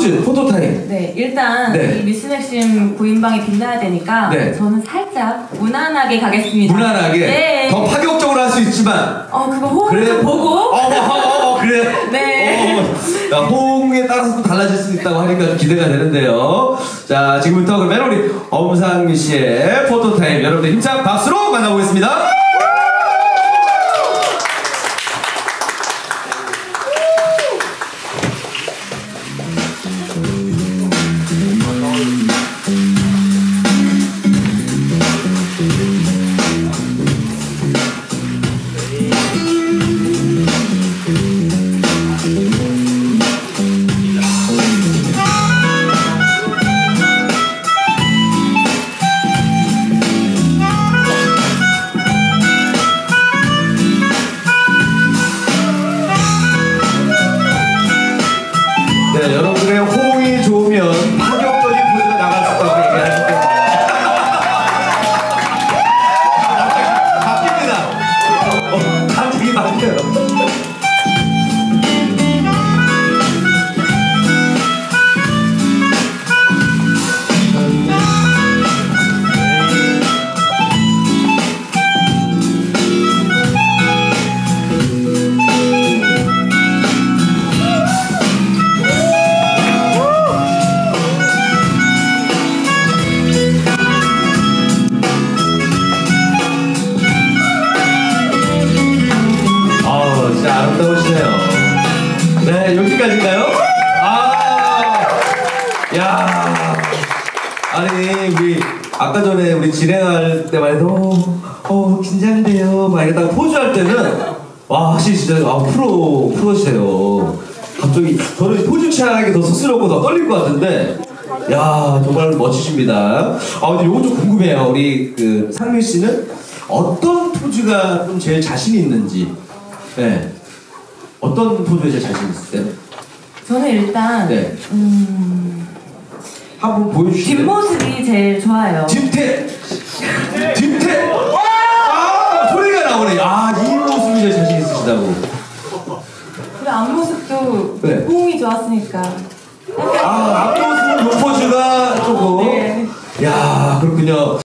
포즈, 포토 타임. 네, 일단 네. 이 미스 맥심 구인방이 빛나야 되니까 네. 저는 살짝 무난하게 가겠습니다. 무난하게 네. 더 파격적으로 할 수 있지만 어, 그거 호응 그래 좀 보고. 어, 어, 어, 어, 그래. 네. 어, 야, 호응에 따라서 또 달라질 수 있다고 하니까 좀 기대가 되는데요. 자, 지금부터 그러면 우리 엄상미 씨의 포토 타임 여러분들 힘찬 박수로 만나보겠습니다. 네, 여러 여기까지인가요? 아, 야, 아니, 우리, 아까 전에 우리 진행할 때만 해도, 어, 긴장돼요. 막 이러다가 포즈할 때는, 와, 확실히 진짜, 아, 프로, 프로시네요. 갑자기, 저는 포즈 취하는 게 더 쑥스럽고 더 떨릴 것 같은데, 야, 정말 멋지십니다. 아, 근데 요거 좀 궁금해요. 우리, 그, 상민 씨는 어떤 포즈가 좀 제일 자신 있는지, 네. 어떤 포즈에 제일 자신 있으세요? 저는 일단 네. 음, 한번 보여주실래요? 뒷모습이 제일 좋아요. 뒷태! 뒷태! 아! 소리가 나오네. 아, 이 모습이 제일 자신 있으시다고. 그리고 앞모습도 네. 호응이 좋았으니까. 아, 앞모습은 요 포즈가 조금. 네. 야, 그렇군요.